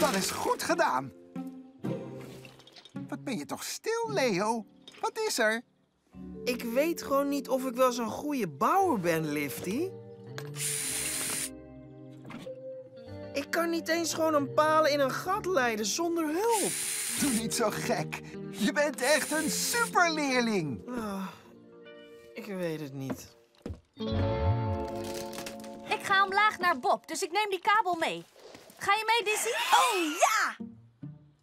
Dat is goed gedaan. Wat ben je toch stil, Leo? Wat is er? Ik weet gewoon niet of ik wel zo'n goede bouwer ben, Lifty. Ik kan niet eens gewoon een palen in een gat leiden zonder hulp. Doe niet zo gek. Je bent echt een superleerling. Ah, ik weet het niet. Ik ga omlaag naar Bob, dus ik neem die kabel mee. Ga je mee, Dizzy? Oh ja!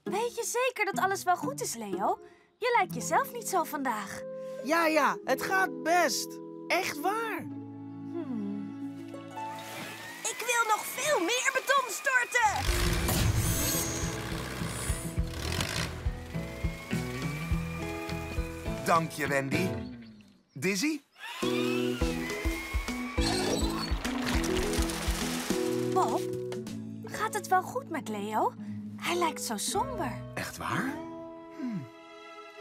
Weet je zeker dat alles wel goed is, Leo? Je lijkt jezelf niet zo vandaag. Ja, ja, het gaat best. Echt waar. Hmm. Ik wil nog veel meer beton storten! Dank je, Wendy. Dizzy? Bob, het wel goed met Leo? Hij lijkt zo somber. Echt waar? Hm.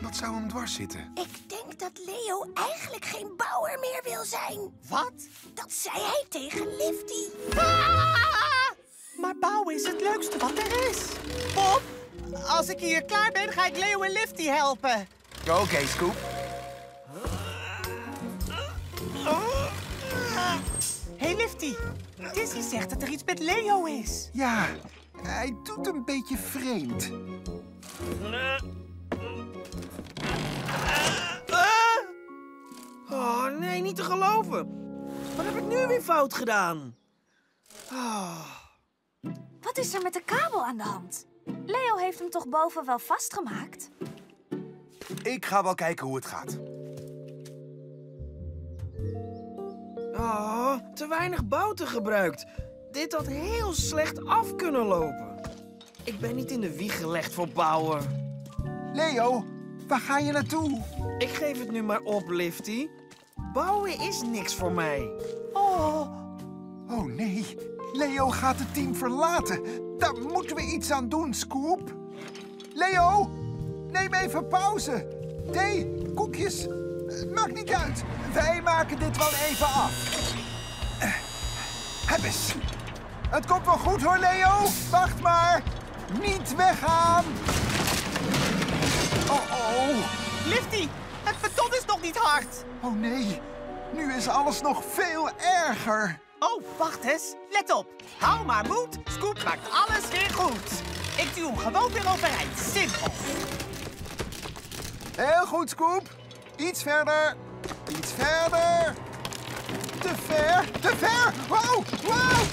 Wat zou hem dwars zitten? Ik denk dat Leo eigenlijk geen bouwer meer wil zijn. Wat? Dat zei hij tegen Lifty. Maar bouwen is het leukste wat er is. Bob, als ik hier klaar ben, ga ik Leo en Lifty helpen. Oké, Scoop. Hey, Lifty. Dizzy zegt dat er iets met Leo is. Ja, hij doet een beetje vreemd. Oh, nee, niet te geloven. Wat heb ik nu weer fout gedaan? Ah. Wat is er met de kabel aan de hand? Leo heeft hem toch boven wel vastgemaakt? Ik ga wel kijken hoe het gaat. Oh, te weinig bouten gebruikt. Dit had heel slecht af kunnen lopen. Ik ben niet in de wieg gelegd voor bouwen. Leo, waar ga je naartoe? Ik geef het nu maar op, Lifty. Bouwen is niks voor mij. Oh. Oh nee, Leo gaat het team verlaten. Daar moeten we iets aan doen, Scoop. Leo, neem even pauze. Thee, koekjes, maakt niet uit. Wij maken dit wel even af. Heb eens. Het komt wel goed hoor, Leo. Wacht maar. Niet weggaan. Oh, oh. Lifty, het beton is nog niet hard. Oh nee, nu is alles nog veel erger. Oh, wacht eens. Let op. Hou maar moed. Scoop maakt alles weer goed. Ik duw hem gewoon weer overeind. Simpel. Heel goed, Scoop. Iets verder. Iets verder. Te ver. Te ver. Wow. Wow.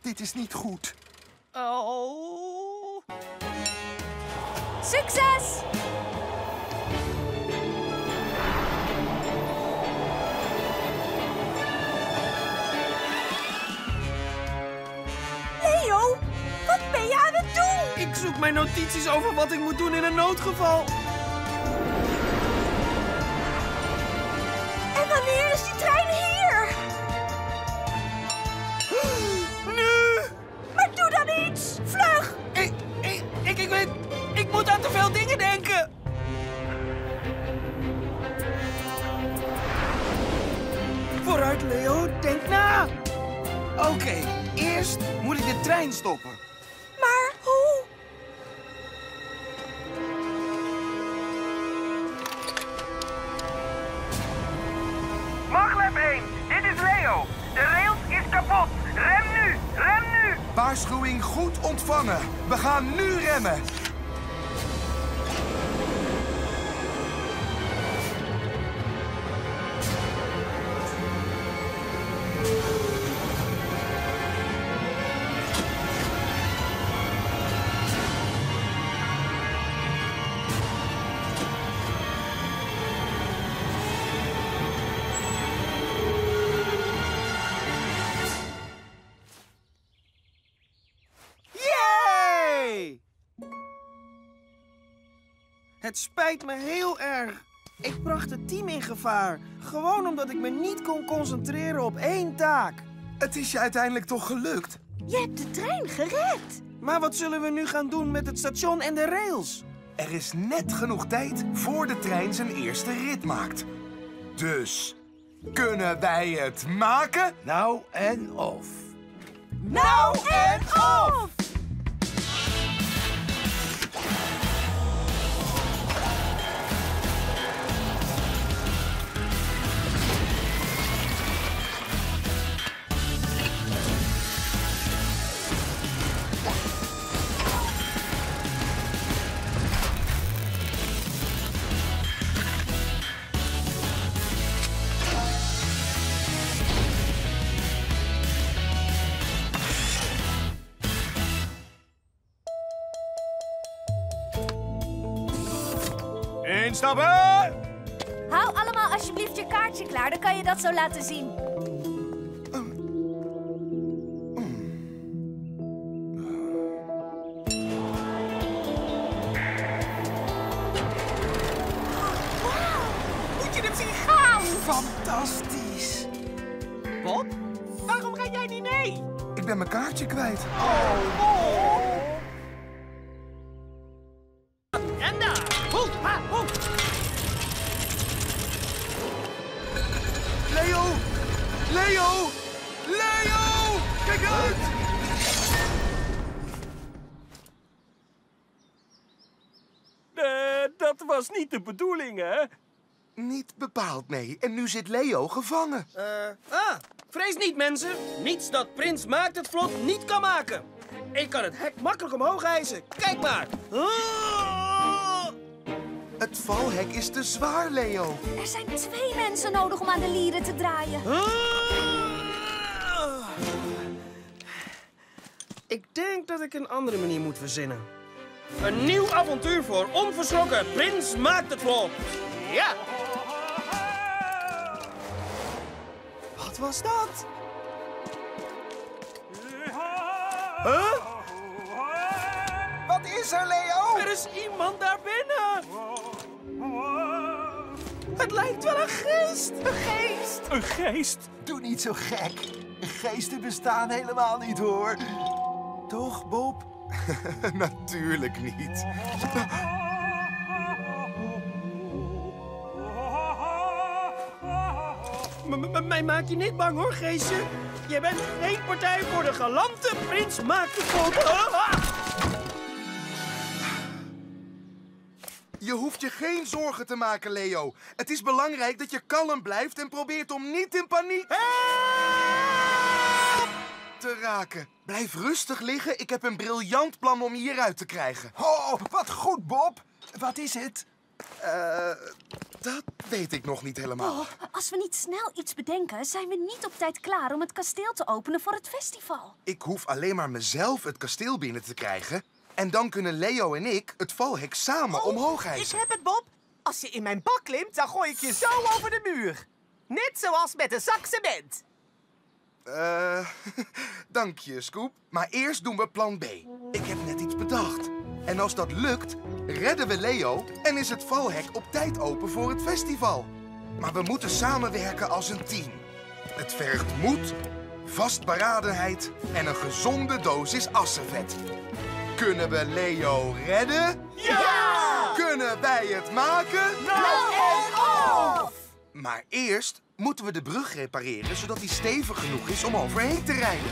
Dit is niet goed. Oh. Succes! Leo, wat ben je aan het doen? Ik zoek mijn notities over wat ik moet doen in een noodgeval. En wanneer is die trein hier? Nu! Maar doe dan iets! Vlug! Ik, ik, ik, ik weet... Ik moet aan te veel dingen denken. Vooruit, Leo. Denk na. Oké, eerst moet ik de trein stoppen. Maar hoe? Maglab 1, dit is Leo. De rails is kapot. Rem nu, rem nu. Waarschuwing goed ontvangen. We gaan nu remmen. Spijt me heel erg. Ik bracht het team in gevaar. Gewoon omdat ik me niet kon concentreren op één taak. Het is je uiteindelijk toch gelukt? Je hebt de trein gered. Maar wat zullen we nu gaan doen met het station en de rails? Er is net genoeg tijd voor de trein zijn eerste rit maakt. Dus, Kunnen wij het maken? Nou en of. Nou en of! Je dat zo laten zien. Moet je hem zien gaan? Fantastisch. Bob, waarom ga jij niet mee? Ik ben mijn kaartje kwijt. En was niet de bedoeling, hè? Niet bepaald, nee. En nu zit Leo gevangen. Eh, ah, vrees niet mensen. Niets dat Prins Maakt het Vlot niet kan maken. Ik kan het hek makkelijk omhoog hijsen. Kijk maar. Ah! Het valhek is te zwaar, Leo. Er zijn twee mensen nodig om aan de lieren te draaien. Ah! Ik denk dat ik een andere manier moet verzinnen. Een nieuw avontuur voor onverschrokken Prins Maakt het Vlot. Ja. Wat was dat? Huh? Wat is er, Leo? Er is iemand daar binnen. Het lijkt wel een geest. Een geest. Een geest? Doe niet zo gek. Geesten bestaan helemaal niet, hoor. Toch, Bob? Natuurlijk niet. M- Mij maak je niet bang hoor, geestje. Je bent geen partij voor de galante prins Maakt het Vlot. Ah! Je hoeft je geen zorgen te maken, Leo. Het is belangrijk dat je kalm blijft en probeert om niet in paniek te raken. Blijf rustig liggen. Ik heb een briljant plan om je hieruit te krijgen. Oh, wat goed, Bob. Wat is het? Eh, dat weet ik nog niet helemaal. Oh, als we niet snel iets bedenken, zijn we niet op tijd klaar om het kasteel te openen voor het festival. Ik hoef alleen maar mezelf het kasteel binnen te krijgen. En dan kunnen Leo en ik het valhek samen omhoog Ik hijsen. heb het, Bob. Als je in mijn bak klimt, dan gooi ik je zo over de muur. Net zoals met een zak cement. Eh, dank je, Scoop. Maar eerst doen we plan B. Ik heb net iets bedacht. En als dat lukt, redden we Leo en is het valhek op tijd open voor het festival. Maar we moeten samenwerken als een team. Het vergt moed, vastberadenheid en een gezonde dosis assenvet. Kunnen we Leo redden? Ja! Kunnen wij het maken? Nou en of! Maar eerst moeten we de brug repareren, zodat die stevig genoeg is om overheen te rijden.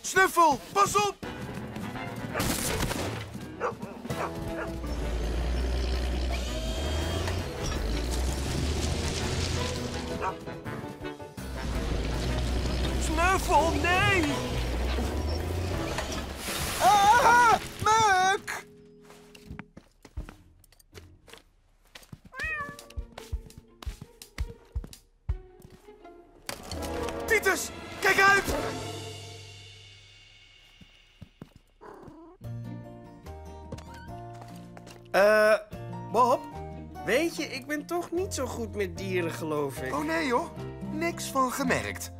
Snuffel, pas op! Snuffel, nee! Ah, Muk! Titus, kijk uit! Eh, Bob, weet je, ik ben toch niet zo goed met dieren, geloof ik. Oh nee joh, niks van gemerkt.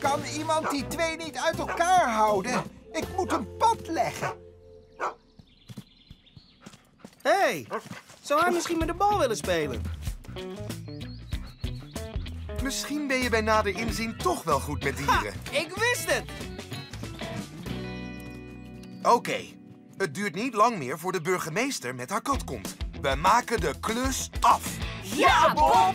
Kan iemand die twee niet uit elkaar houden? Ik moet een pad leggen. Hé, hey, zou hij misschien met de bal willen spelen? Misschien ben je bij nader inzien toch wel goed met dieren. Ik wist het! Oké, het duurt niet lang meer voor de burgemeester met haar kat komt. We maken de klus af. Ja, Bob!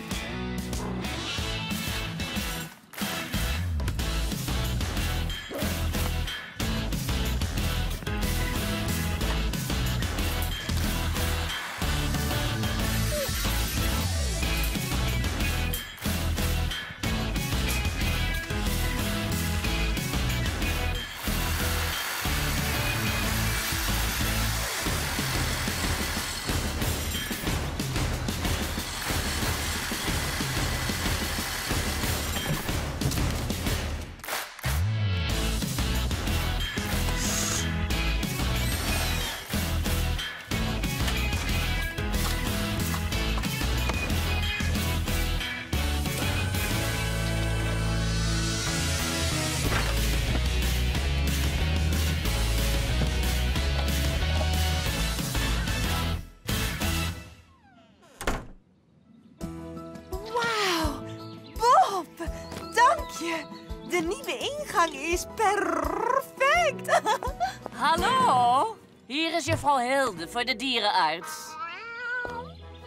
Juffrouw Hilde voor de dierenarts.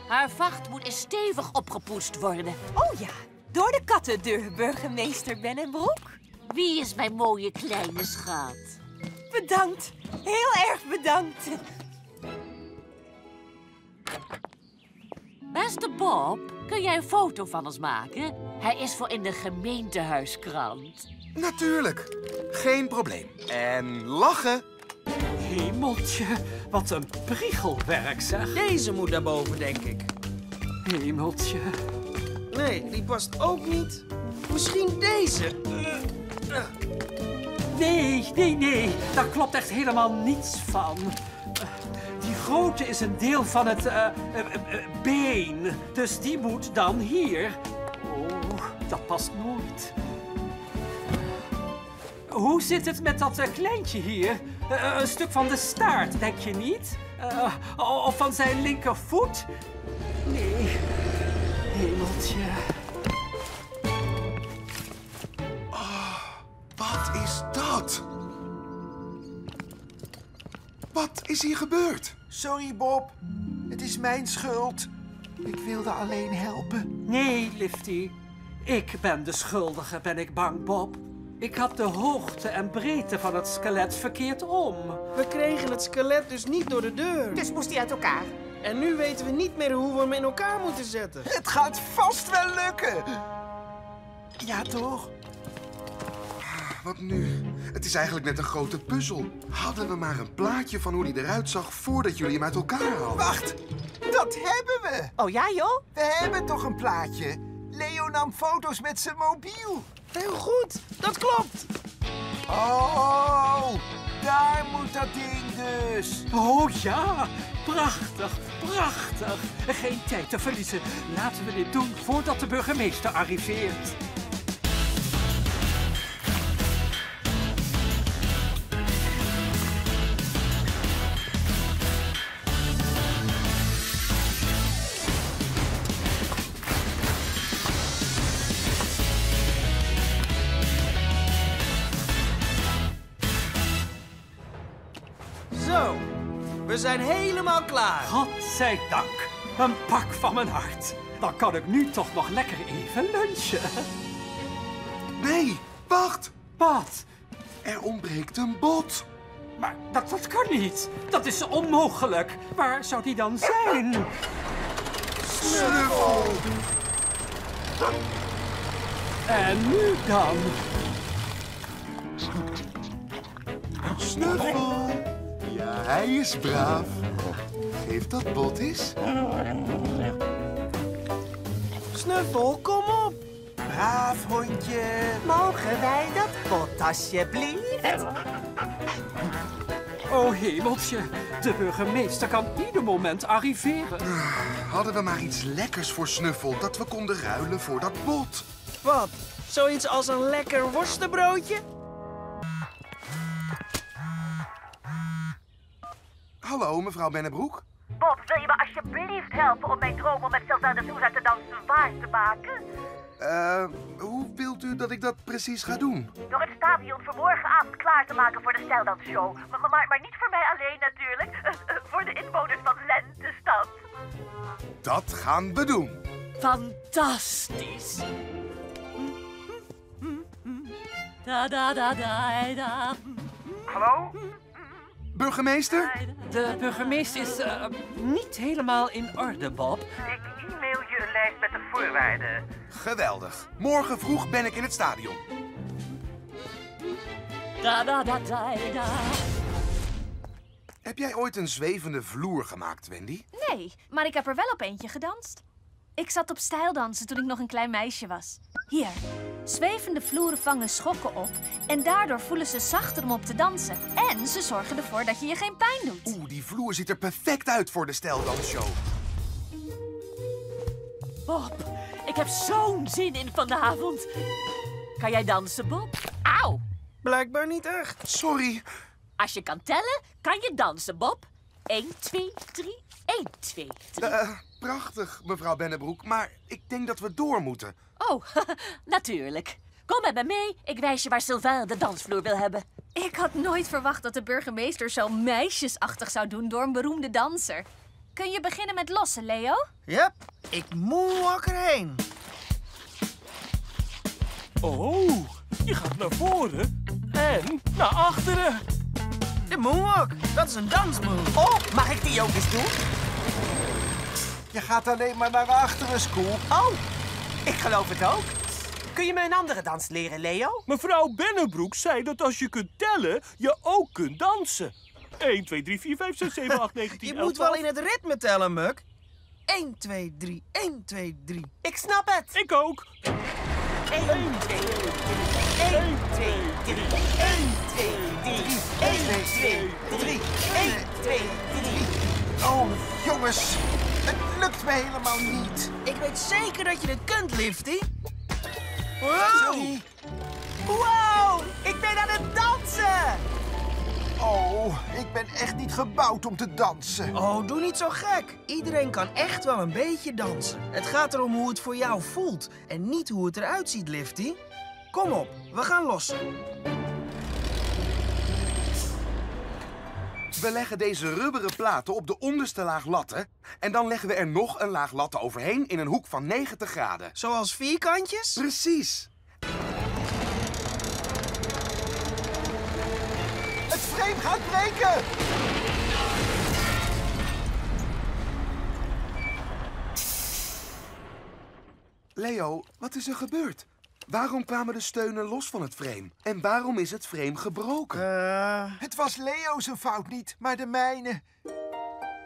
Haar vacht moet eens stevig opgepoetst worden. Oh ja, door de kattendeur, burgemeester Bennenbroek. Wie is mijn mooie kleine schat? Bedankt, heel erg bedankt. Beste Bob, kun jij een foto van ons maken? Hij is voor in de gemeentehuiskrant. Natuurlijk, geen probleem. En lachen. Hemeltje, wat een priegelwerk zeg. Deze moet daarboven, denk ik. Hemeltje. Nee, die past ook niet. Misschien deze. Nee, nee, nee. Daar klopt echt helemaal niets van. Die grote is een deel van het eh, eh, eh, been. Dus die moet dan hier. Oh, dat past nooit. Hoe zit het met dat kleintje hier? Eh, een stuk van de staart, denk je niet? Eh, of van zijn linkervoet? Nee. Hemeltje. Wat is dat? Wat is hier gebeurd? Sorry, Bob. Het is mijn schuld. Ik wilde alleen helpen. Nee, Lifty. Ik ben de schuldige, ben ik bang, Bob. Ik had de hoogte en breedte van het skelet verkeerd om. We kregen het skelet dus niet door de deur. Dus moest hij uit elkaar. En nu weten we niet meer hoe we hem in elkaar moeten zetten. Het gaat vast wel lukken. Ja, toch? Wat nu? Het is eigenlijk net een grote puzzel. Hadden we maar een plaatje van hoe die eruit zag voordat jullie hem uit elkaar haalden. Wacht, dat hebben we. Oh ja, joh? We hebben toch een plaatje. Leo nam foto's met zijn mobiel. Heel goed, dat klopt. Oh, daar moet dat ding dus. Oh ja, prachtig, prachtig. Geen tijd te verliezen. Laten we dit doen voordat de burgemeester arriveert. Zo, we zijn helemaal klaar. Godzijdank, een pak van mijn hart. Dan kan ik nu toch nog lekker even lunchen. Nee, wacht. Wat? Er ontbreekt een bot. Maar dat, dat kan niet. Dat is onmogelijk. Waar zou die dan zijn? Snuffel. En nu dan? Snuffel. Ja, hij is braaf. Geef dat bot eens. Snuffel, kom op. Braaf hondje. Mogen wij dat pot alsjeblieft? Oh hemeltje, de burgemeester kan ieder moment arriveren. Hadden we maar iets lekkers voor Snuffel dat we konden ruilen voor dat bot. Wat? Zoiets als een lekker worstenbroodje? Hallo, mevrouw Bennebroek. Bob, wil je me alsjeblieft helpen om mijn droom om met de Souza te dansen waar te maken? Eh, hoe wilt u dat ik dat precies ga doen? Door het stadion voor morgenavond klaar te maken voor de stijldansshow. Maar, maar, maar niet voor mij alleen natuurlijk. Eh, eh, voor de inwoners van Lentestad. Dat gaan we doen. Fantastisch. Da da da da da. Hallo? Burgemeester? De burgemeester is eh, niet helemaal in orde, Bob. Ik e-mail je een lijst met de voorwaarden. Geweldig. Morgen vroeg ben ik in het stadion. Da da da da da. Heb jij ooit een zwevende vloer gemaakt, Wendy? Nee, maar ik heb er wel op eentje gedanst. Ik zat op stijldansen toen ik nog een klein meisje was. Hier, zwevende vloeren vangen schokken op en daardoor voelen ze zachter om op te dansen. En ze zorgen ervoor dat je je geen pijn doet. Oeh, die vloer ziet er perfect uit voor de stijldansshow. Bob, ik heb zo'n zin in vanavond. Kan jij dansen, Bob? Auw. Blijkbaar niet echt. Sorry. Als je kan tellen, kan je dansen, Bob. 1, 2, 3, 1, 2, 3. Eh, prachtig, mevrouw Bennebroek, maar ik denk dat we door moeten. Oh, natuurlijk. Kom met me mee. Ik wijs je waar Sylvain de dansvloer wil hebben. Ik had nooit verwacht dat de burgemeester zo meisjesachtig zou doen door een beroemde danser. Kun je beginnen met lossen, Leo? Yep, ik moonwalk erheen. Oh, je gaat naar voren en naar achteren. De moonwalk, dat is een dansmove. Oh, mag ik die ook eens doen? Je gaat alleen maar naar achteren, Scoop. Oh, ik geloof het ook. Kun je me een andere dans leren, Leo? Mevrouw Bennebroek zei dat als je kunt tellen, je ook kunt dansen. 1, 2, 3, 4, 5, 6, 7, 8, 9, 10, Je 11, moet wel 12. in het ritme tellen, Muk. 1, 2, 3, 1, 2, 3. Ik snap het. Ik ook. 1, 2, 3, 1, 2, 3, 1, 2, 3, 1, 2, 3, 1, 2, 3. Oh, jongens, het lukt me helemaal niet. Ik weet zeker dat je het kunt, Lifty. Wow! Wow, ik ben aan het dansen. Oh, ik ben echt niet gebouwd om te dansen. Oh, doe niet zo gek. Iedereen kan echt wel een beetje dansen. Het gaat erom hoe het voor jou voelt en niet hoe het eruit ziet, Lifty. Kom op, we gaan lossen. We leggen deze rubberen platen op de onderste laag latten. En dan leggen we er nog een laag latten overheen in een hoek van 90 graden. Zoals vierkantjes? Precies. Het frame gaat breken! Leo, wat is er gebeurd? Waarom kwamen de steunen los van het frame? En waarom is het frame gebroken? Eh, Het was Leo zijn fout niet, maar de mijne.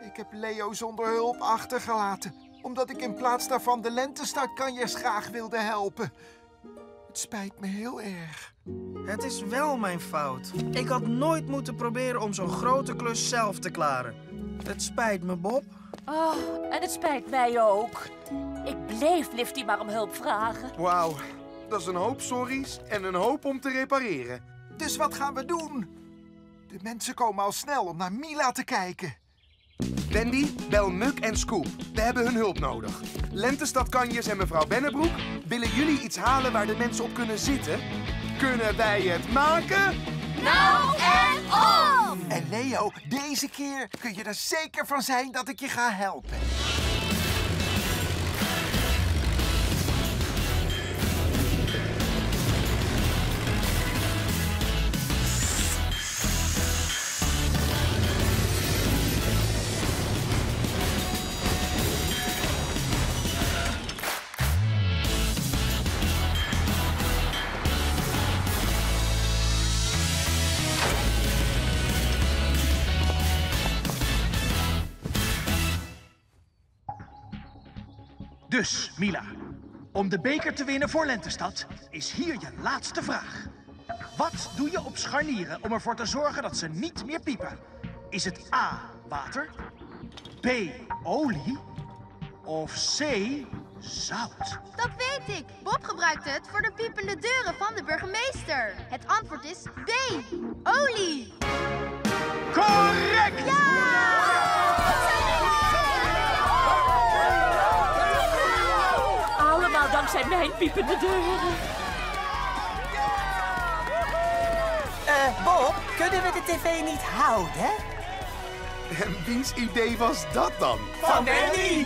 Ik heb Leo zonder hulp achtergelaten. Omdat ik in plaats daarvan de lentestadkanjers graag wilde helpen. Het spijt me heel erg. het is wel mijn fout. Ik had nooit moeten proberen om zo'n grote klus zelf te klaren. Het spijt me, Bob. Oh, en het spijt mij ook. Ik bleef Lifty maar om hulp vragen. Wauw, dat is een hoop sorry's en een hoop om te repareren. Dus wat gaan we doen? De mensen komen al snel om naar Mila te kijken. Wendy, bel Muk en Scoop. We hebben hun hulp nodig. Lentestadkanjers en mevrouw Bennebroek, willen jullie iets halen waar de mensen op kunnen zitten? Kunnen wij het maken? Nou en om! En Leo, deze keer kun je er zeker van zijn dat ik je ga helpen. Mila, om de beker te winnen voor Lentestad is hier je laatste vraag. Wat doe je op scharnieren om ervoor te zorgen dat ze niet meer piepen? Is het A, water, B, olie of C, Zout. Dat weet ik. Bob gebruikt het voor de piepende deuren van de burgemeester. Het antwoord is B. Olie. Dankzij mijn piepende deuren. Eh, Bob, kunnen we de tv niet houden? En wiens idee was dat dan? Van Wendy!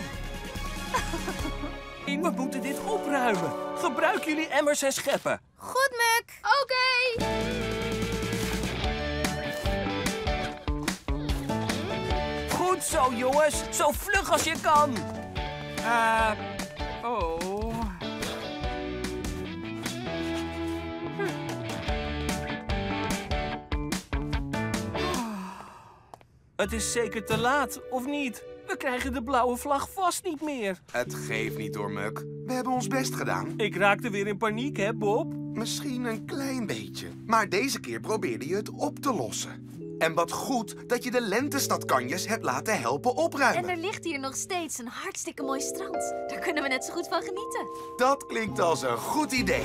We moeten dit opruimen. Gebruik jullie emmers en scheppen. Goed, Muk. Oké. Goed zo, jongens. Zo vlug als je kan. Eh, oh. Het is zeker te laat, of niet? We krijgen de blauwe vlag vast niet meer. Het geeft niet door, Muk. We hebben ons best gedaan. Ik raakte weer in paniek, hè, Bob? Misschien een klein beetje. Maar deze keer probeerde je het op te lossen. En wat goed dat je de lentestadkanjes hebt laten helpen opruimen. En er ligt hier nog steeds een hartstikke mooi strand. Daar kunnen we net zo goed van genieten. Dat klinkt als een goed idee.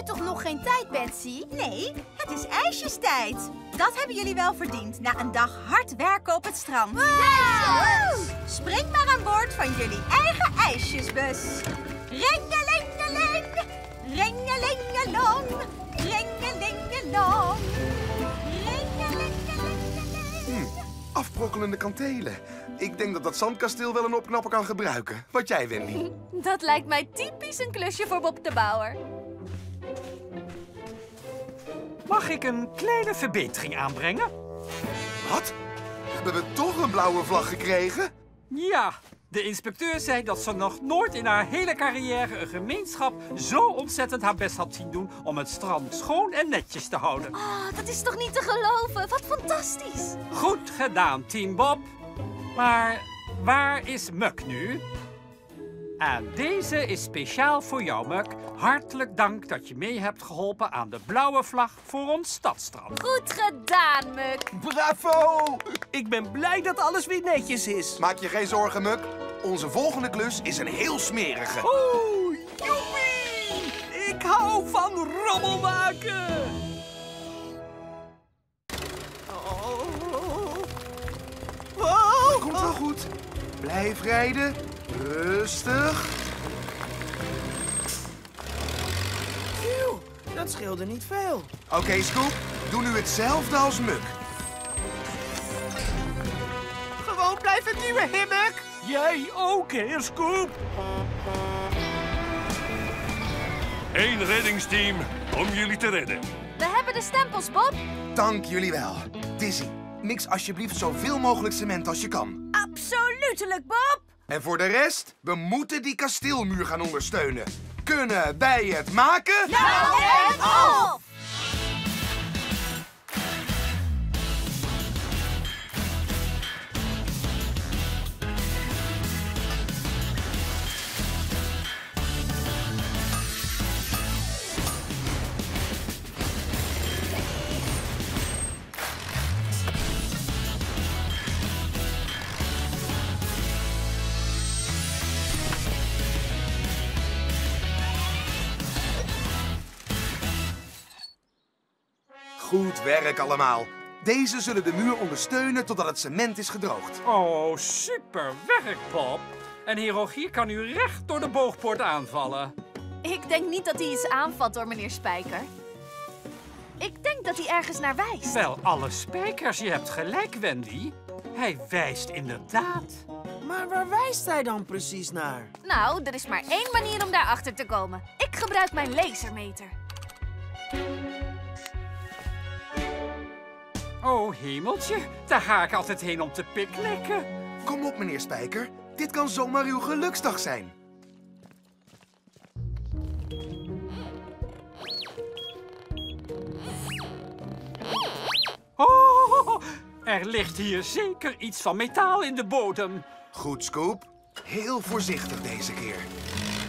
Nu toch nog geen tijd, Betsy? Nee, het is ijsjestijd. Dat hebben jullie wel verdiend na een dag hard werken op het strand. Spring maar aan boord van jullie eigen ijsjesbus. Ringelingeling, ringelingelong, ringelingelong. Hm, afbrokkelende kantelen. Ik denk dat dat zandkasteel wel een opknapper kan gebruiken. Wat jij, Wendy? Dat lijkt mij typisch een klusje voor Bob de Bouwer. Mag ik een kleine verbetering aanbrengen? Wat? Hebben we toch een blauwe vlag gekregen? Ja, de inspecteur zei dat ze nog nooit in haar hele carrière een gemeenschap zo ontzettend haar best had zien doen om het strand schoon en netjes te houden. Oh, dat is toch niet te geloven? Wat fantastisch. Goed gedaan, Team Bob. Maar waar is Muk nu? En deze is speciaal voor jou, Muk. Hartelijk dank dat je mee hebt geholpen aan de blauwe vlag voor ons stadstrand. Goed gedaan, Muk. Bravo! Ik ben blij dat alles weer netjes is. Maak je geen zorgen, Muk. Onze volgende klus is een heel smerige. Oeh, joepie! Ik hou van rommel maken. Komt wel goed. Blijf rijden. Rustig. Phew, dat scheelde niet veel. Oké, Scoop. Doe nu hetzelfde als Muk. Gewoon blijven duwen, Himmek. Jij ook, heer Scoop. Eén reddingsteam om jullie te redden. We hebben de stempels, Bob. Dank jullie wel. Dizzy, mix alsjeblieft zoveel mogelijk cement als je kan. Absoluutelijk, Bob. En voor de rest, we moeten die kasteelmuur gaan ondersteunen. Kunnen wij het maken? Ja en of! Goed werk allemaal. Deze zullen de muur ondersteunen totdat het cement is gedroogd. Oh, super werk, Bob. En heer Rogier kan u recht door de boogpoort aanvallen. Ik denk niet dat hij iets aanvat door meneer Spijker. Ik denk dat hij ergens naar wijst. Wel, alle spijkers, je hebt gelijk, Wendy. Hij wijst inderdaad. Maar waar wijst hij dan precies naar? Nou, er is maar één manier om daarachter te komen. Ik gebruik mijn lasermeter. Oh, hemeltje. Daar ga ik altijd heen om te picknicken. Kom op, meneer Spijker. Dit kan zomaar uw geluksdag zijn. Oh, er ligt hier zeker iets van metaal in de bodem. Goed, Scoop. Heel voorzichtig deze keer.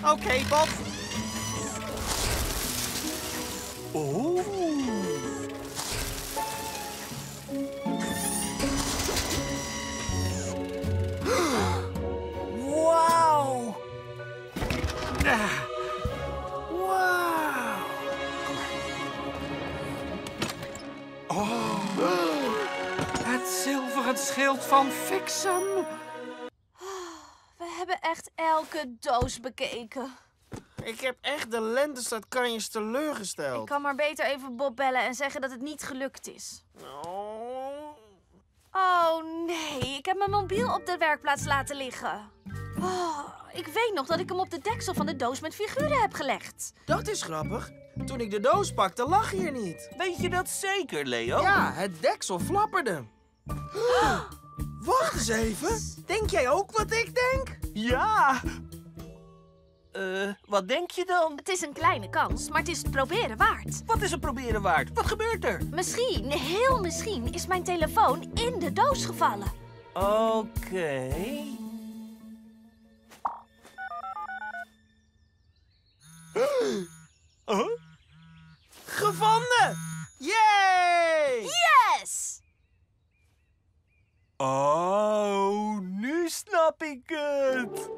Oké, Bob. Oh. Soort van fixen. We hebben echt elke doos bekeken. Ik heb echt de Lentestad kanjes teleurgesteld. Ik kan maar beter even Bob bellen en zeggen dat het niet gelukt is. Oh nee, ik heb mijn mobiel op de werkplaats laten liggen. Oh, ik weet nog dat ik hem op de deksel van de doos met figuren heb gelegd. Dat is grappig. Toen ik de doos pakte, lag hier niet. Weet je dat zeker, Leo? Ja, het deksel flapperde. Wacht eens even. Denk jij ook wat ik denk? Ja. Eh, wat denk je dan? Het is een kleine kans, maar het is het proberen waard. Wat is het proberen waard? Wat gebeurt er? Misschien, heel misschien, is mijn telefoon in de doos gevallen. Oké. Yay! Yes! Oh, nu snap ik het.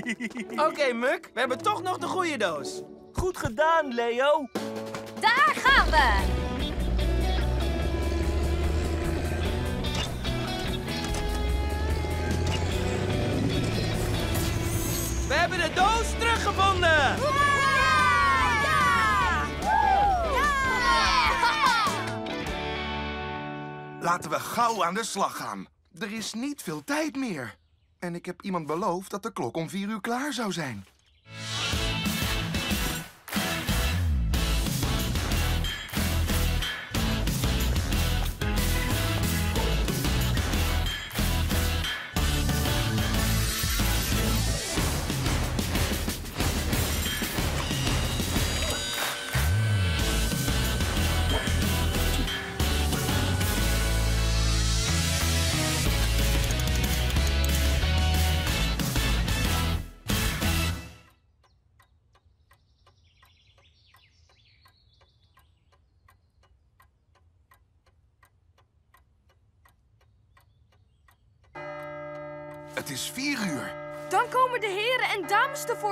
Oké, Muk, we hebben toch nog de goede doos. Goed gedaan, Leo. Daar gaan we! We hebben de doos teruggevonden! Laten we gauw aan de slag gaan. Er is niet veel tijd meer. En ik heb iemand beloofd dat de klok om vier uur klaar zou zijn.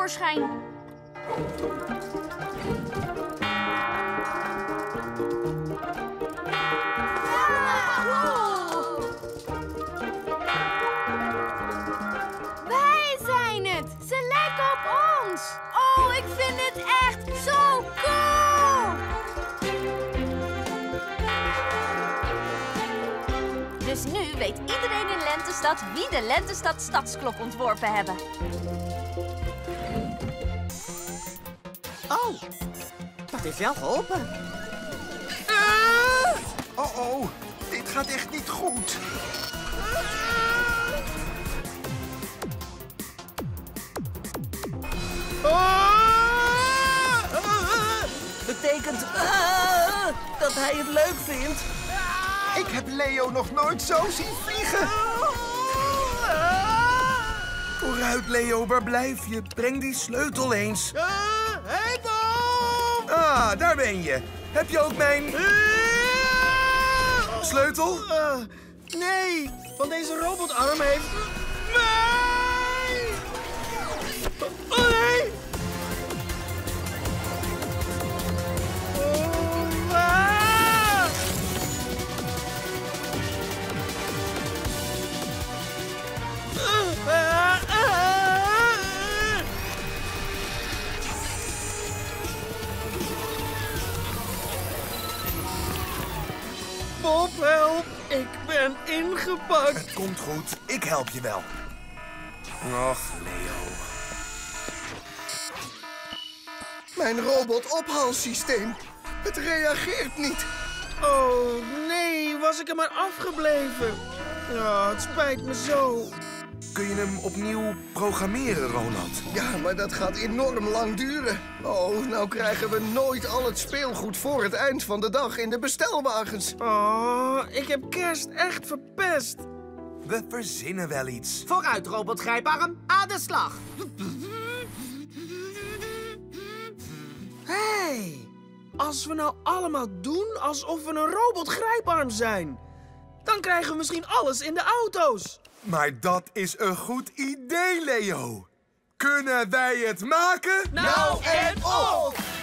Wij zijn het! Ze lijken op ons! Oh, ik vind het echt zo cool! Dus nu weet iedereen in Lentestad wie de Lentestad stadsklok ontworpen hebben. Oh, dat heeft wel geholpen. Oh oh, dit gaat echt niet goed. Betekent ah, dat hij het leuk vindt. Ik heb Leo nog nooit zo zien vliegen. Vooruit, Leo, waar blijf je? Breng die sleutel eens. Bob! Ah, daar ben je. Heb je ook mijn... Sleutel? Eh, nee, want deze robotarm heeft... ingepakt. Het komt goed. Ik help je wel. Och, Leo. Mijn robotophaalsysteem. Het reageert niet. Oh, nee, was ik er maar afgebleven. Ja, het spijt me zo. Kun je hem opnieuw programmeren, Ronald? Ja, maar dat gaat enorm lang duren. Oh, nou krijgen we nooit al het speelgoed voor het eind van de dag in de bestelwagens. Oh, ik heb kerst echt verpest. We verzinnen wel iets. Vooruit, robotgrijparm, aan de slag. Hé, hey, als we nou allemaal doen alsof we een robotgrijparm zijn... dan krijgen we misschien alles in de auto's. Maar dat is een goed idee, Leo. Kunnen wij het maken? Nou en op!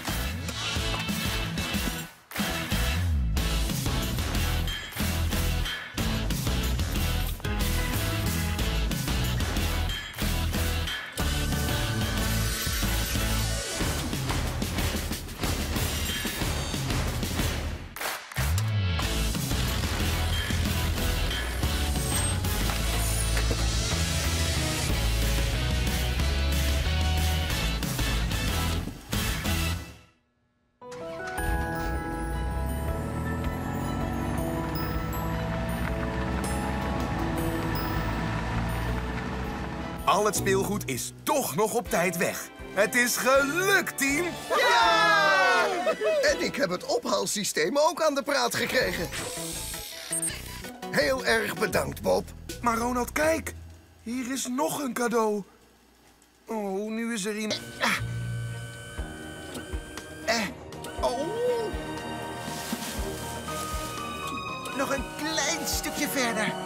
Al het speelgoed is toch nog op tijd weg. Het is gelukt, team! Ja! En ik heb het ophaalsysteem ook aan de praat gekregen. Heel erg bedankt, Bob. Maar Ronald, kijk. Hier is nog een cadeau. Oh, nu is er iemand... Ah. Eh, oh. Nog een klein stukje verder.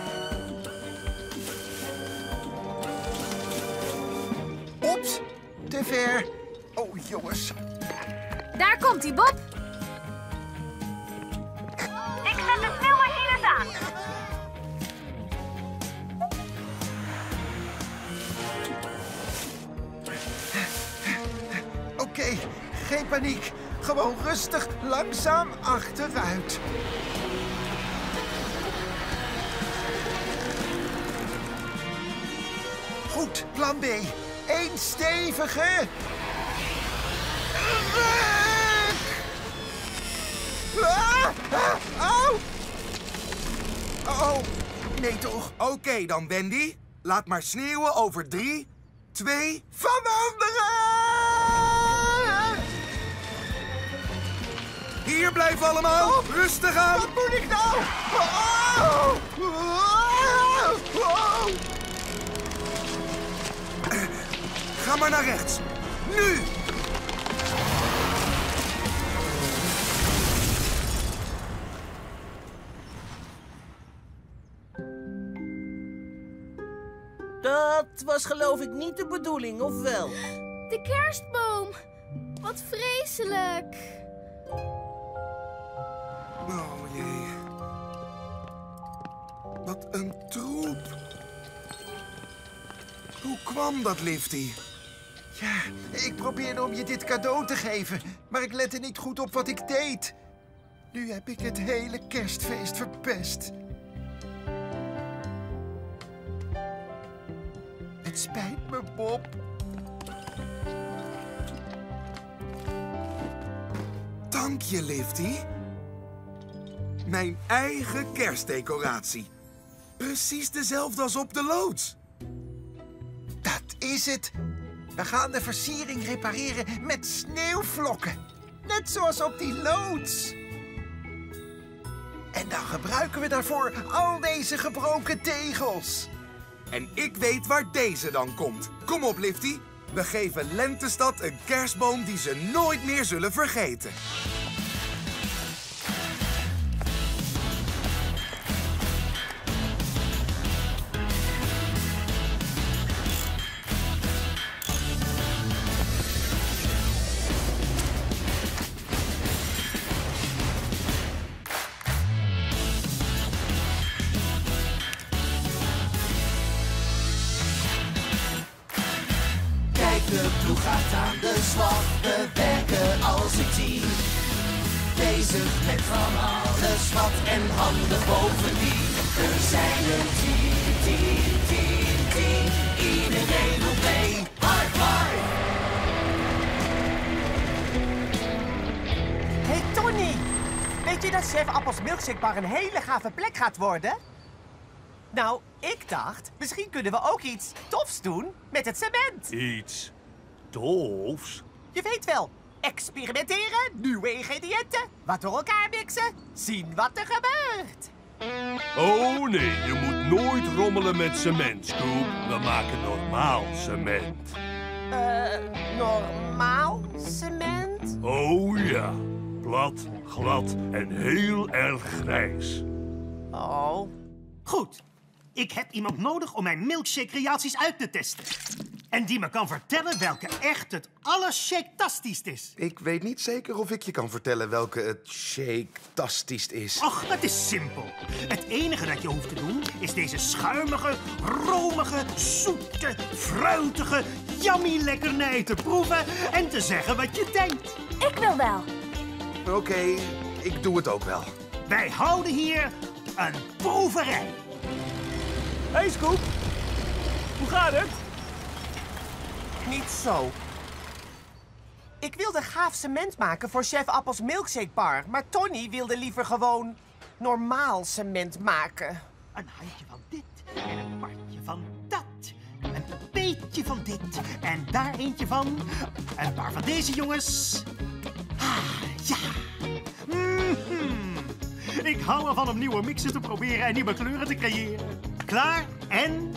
Te ver. Oh, jongens. Daar komt hij, Bob. Ik zet de sneeuwmachines aan. Oké, geen paniek. Gewoon rustig, langzaam achteruit. Goed, plan B. Eén stevige... Ruk! Ah, ah, au! Oh, nee toch? Oké dan, Wendy. Laat maar sneeuwen over drie, twee... Van anderen! Hier blijven allemaal. Rustig aan. Wat moet ik nou? Oh! Oh! Oh! Ga maar naar rechts. Nu! Dat was geloof ik niet de bedoeling, of wel? De kerstboom. Wat vreselijk. Oh jee. Wat een troep. Hoe kwam dat, Lifty? Ja, ik probeerde om je dit cadeau te geven, maar ik lette niet goed op wat ik deed. Nu heb ik het hele kerstfeest verpest. Het spijt me, Bob. Dank je, Lifty. Mijn eigen kerstdecoratie. Precies dezelfde als op de loods. Dat is het. We gaan de versiering repareren met sneeuwvlokken. Net zoals op die loods. En dan gebruiken we daarvoor al deze gebroken tegels. En ik weet waar deze dan komt. Kom op, Lifty. We geven Lentestad een kerstboom die ze nooit meer zullen vergeten. Bezig met van alles wat en handig bovendien. We zijn een team, team, team, team. Iedereen doet mee. Hard, hard. Hey Tony, weet je dat Chef Appels Milkshake Bar een hele gave plek gaat worden? Nou, ik dacht, misschien kunnen we ook iets tofs doen met het cement. Iets dofs? Je weet wel, experimenteren, nieuwe ingrediënten, wat door elkaar mixen, zien wat er gebeurt. Oh nee, je moet nooit rommelen met cement, Scoop. We maken normaal cement. Eh, normaal cement? Oh ja, plat, glad en heel erg grijs. Oh. Goed. Ik heb iemand nodig om mijn milkshake-creaties uit te testen. En die me kan vertellen welke echt het allershake-tastischst is. Ik weet niet zeker of ik je kan vertellen welke het shake-tastischst is. Och, het is simpel. Het enige dat je hoeft te doen is deze schuimige, romige, zoete, fruitige, yummy lekkernij te proeven en te zeggen wat je denkt. Ik wil wel. Oké, ik doe het ook wel. Wij houden hier een proeverij. Hey Scoop, hoe gaat het? Niet zo. Ik wilde gaaf cement maken voor Chef Appels Milkshake Bar, maar Tony wilde liever gewoon normaal cement maken. Een handje van dit en een partje van dat. Een beetje van dit en daar eentje van. En een paar van deze jongens. Ah, ja. Mhm. Ik hou ervan om nieuwe mixen te proberen en nieuwe kleuren te creëren. Klaar en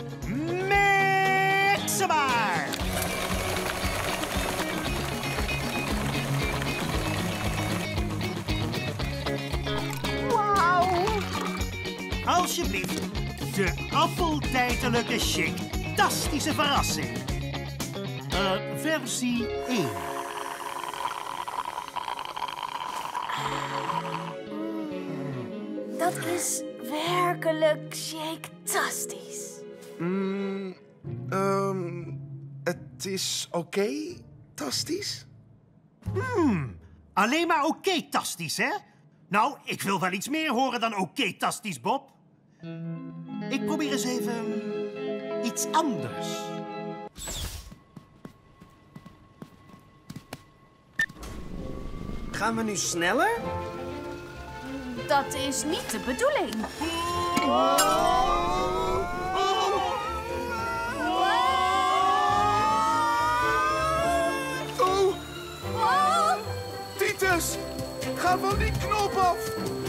mixen maar! Wauw! Alsjeblieft, de appeltijdelijke chic-tastische verrassing. Eh, versie 1. Werkelijk shake-tastisch. Mm, ehm, het is oké, tastisch? Hmm, alleen maar oké-tastisch, hè? Nou, ik wil wel iets meer horen dan oké-tastisch, Bob. Ik probeer eens even iets anders. Gaan we nu sneller? Dat is niet de bedoeling. Oh! Titus! Ga van die knop af!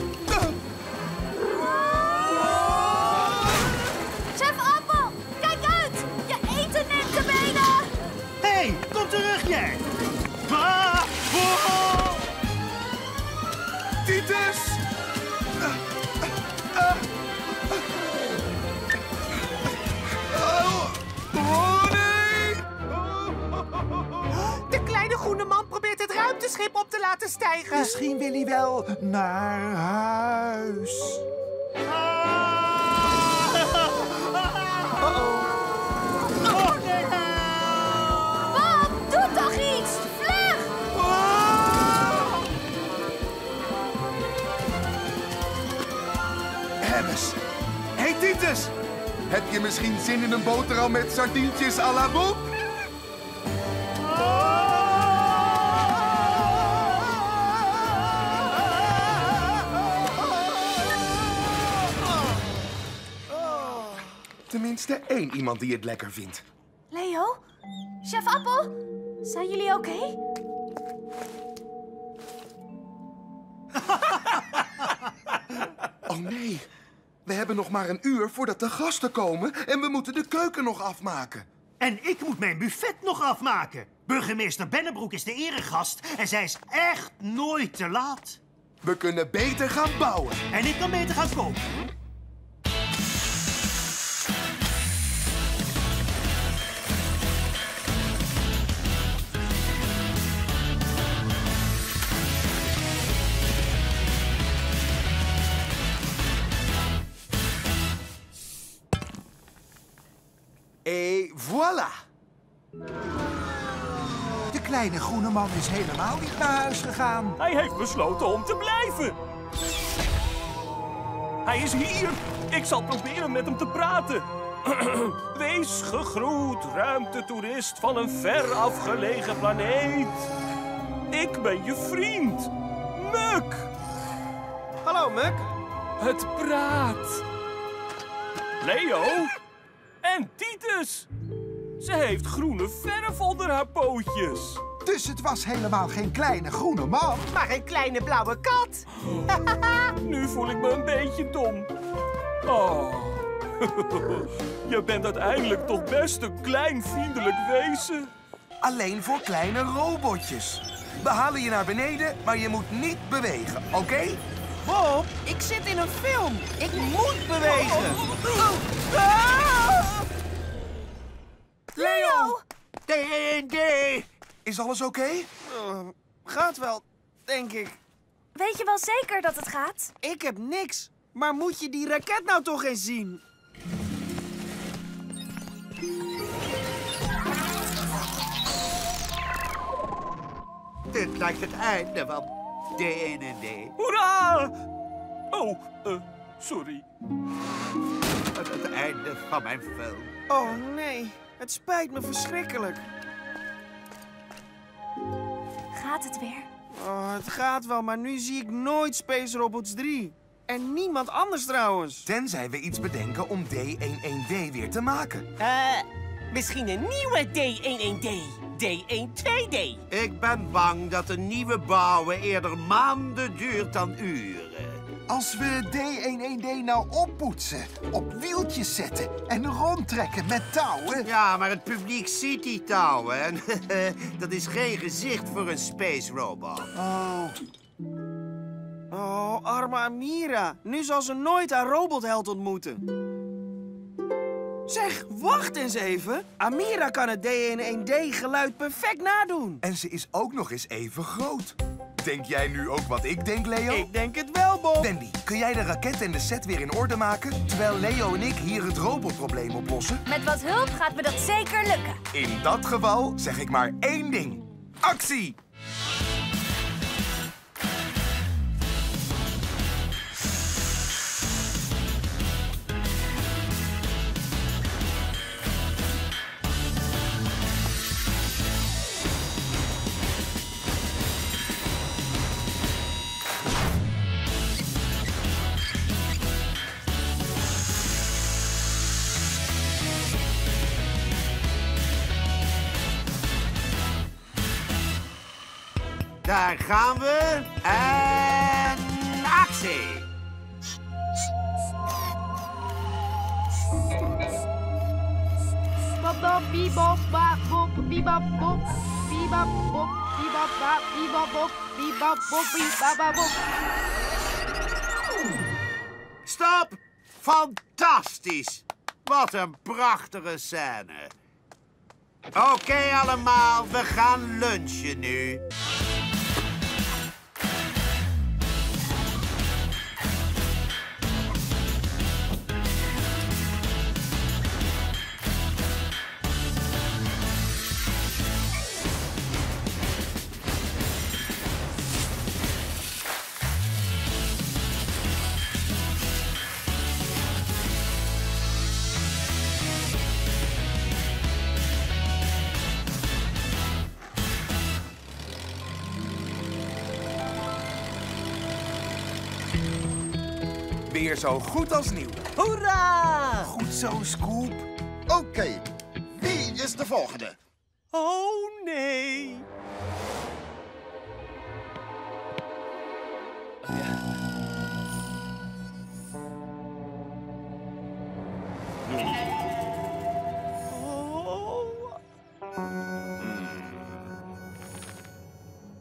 Groene man probeert het ruimteschip op te laten stijgen. Misschien wil hij wel naar huis. Bob, doe toch iets! Vlug! Hemmes. Hey Titus! Heb je misschien zin in een boterham met sardientjes à la Bob? Tenminste één iemand die het lekker vindt. Leo? Chef Appel? Zijn jullie oké? Oh nee, we hebben nog maar een uur voordat de gasten komen en we moeten de keuken nog afmaken. En ik moet mijn buffet nog afmaken. Burgemeester Bennebroek is de eregast en zij is echt nooit te laat. We kunnen beter gaan bouwen. En ik kan beter gaan koken. Et voilà! De kleine groene man is helemaal niet naar huis gegaan. Hij heeft besloten om te blijven. Hij is hier. Ik zal proberen met hem te praten. Wees gegroet, ruimtetoerist van een ver afgelegen planeet. Ik ben je vriend, Muk. Hallo, Muk. Het praat. Leo en Titus. Ze heeft groene verf onder haar pootjes. Dus het was helemaal geen kleine groene man. Maar een kleine blauwe kat. Nu voel ik me een beetje dom. Oh. Je bent uiteindelijk toch best een klein vriendelijk wezen. Alleen voor kleine robotjes. We halen je naar beneden, maar je moet niet bewegen, oké? Bob, ik zit in een film. Ik moet bewegen. Leo! D&D! Is alles oké? Uh, gaat wel, denk ik. Weet je wel zeker dat het gaat? Ik heb niks. Maar moet je die raket nou toch eens zien? Dit lijkt het einde van D&D. Hoera! Oh, eh, sorry. Het, het einde van mijn film. Oh nee, het spijt me verschrikkelijk. Gaat het weer? Oh, het gaat wel, maar nu zie ik nooit Space Robots 3. En niemand anders trouwens. Tenzij we iets bedenken om D11D weer te maken. Eh, Misschien een nieuwe D11D. D12D. Ik ben bang dat een nieuwe bouwen eerder maanden duurt dan uren. Als we D11D nou oppoetsen, op wieltjes zetten en rondtrekken met touwen... Ja, maar het publiek ziet die touwen en dat is geen gezicht voor een space robot. Oh. Oh, arme Amira. Nu zal ze nooit haar robotheld ontmoeten. Zeg, wacht eens even. Amira kan het D11D-geluid perfect nadoen. En ze is ook nog eens even groot. Denk jij nu ook wat ik denk, Leo? Ik denk het wel, Bob. Wendy, kun jij de raket en de set weer in orde maken... terwijl Leo en ik hier het robotprobleem oplossen? Met wat hulp gaat me dat zeker lukken. In dat geval zeg ik maar één ding. Actie! Daar gaan we. En actie! Bop bop bebop bop bop bebop bop bebop bop bebop bop bebop bop bebop bop bebop bop. Stop! Fantastisch! Wat een prachtige scène. Oké allemaal, we gaan lunchen nu. Zo goed als nieuw. Hoera! Goed zo, Scoop. Oké, wie is de volgende? Oh nee.